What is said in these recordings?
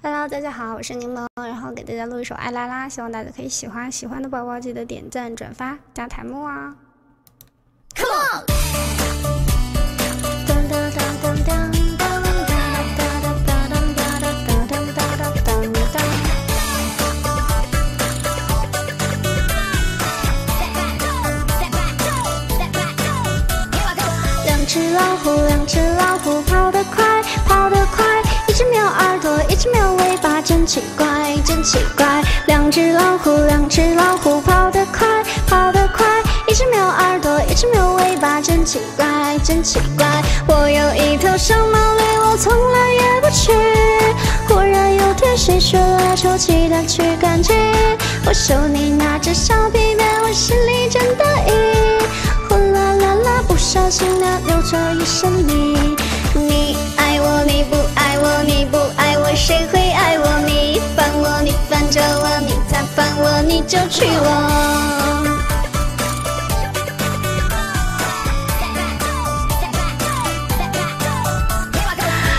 Hello，大家好，我是柠檬，然后给大家录一首《爱拉拉》，希望大家可以喜欢。喜欢的宝宝记得点赞、转发、加弹幕啊！Come on！两只老虎，两只老虎跑得快，耳朵，一只没有尾巴，真奇怪，真奇怪。两只老虎，两只老虎跑得快，跑得快。一只没有耳朵，一只没有尾巴，真奇怪，真奇怪。我有一头小毛驴，我从来也不骑。忽然有天心血来潮，骑它去赶集。我手里拿着小皮鞭，我心里真得意。呼啦啦啦，不小心的流着一身泥。你爱我，你不，谁会爱我？你烦我，你烦着我，你再烦我，你就娶我。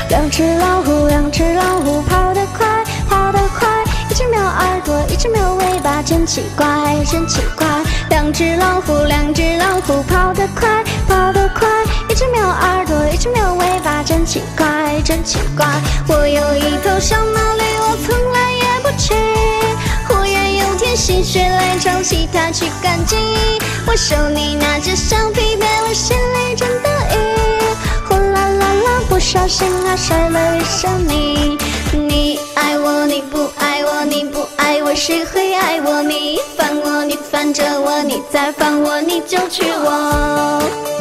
两只老虎，两只老虎跑得快，跑得快。一只没有耳朵，一只没有尾巴，真奇怪，真奇怪。两只老虎，两只老虎跑得快，跑得快。一只没有耳朵，一只没有尾巴，真奇怪，真奇怪。我有小毛驴，我从来也不骑。忽然有天心血来潮，骑它去赶集。我手里拿着小皮鞭，我心里真得意。呼啦啦啦，不小心啊摔了一身泥。你爱我，你不爱我，你不爱我，谁会爱我？你烦我，你烦着我，你再烦我，你就娶我。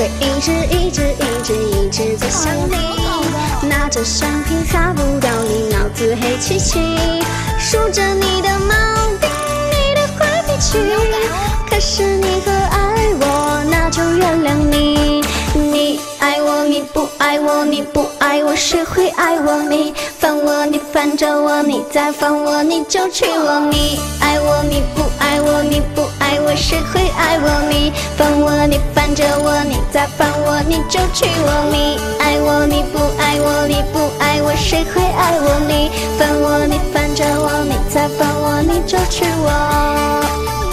会一直一直一直一直在想你，拿着橡皮擦不掉你，脑子黑漆漆，数着你的毛病，你的坏脾气。可是你很你不爱我，你不爱我，谁会爱我？你烦我，你烦着我，你再烦我，你就娶我。你爱我，你不爱我，你不爱我，谁会爱我？你烦我，你烦着我，你再烦我，你就娶我。你爱我，你不爱我，你不爱我，谁会爱我？你烦我，你烦着我，你再烦我，你就娶我。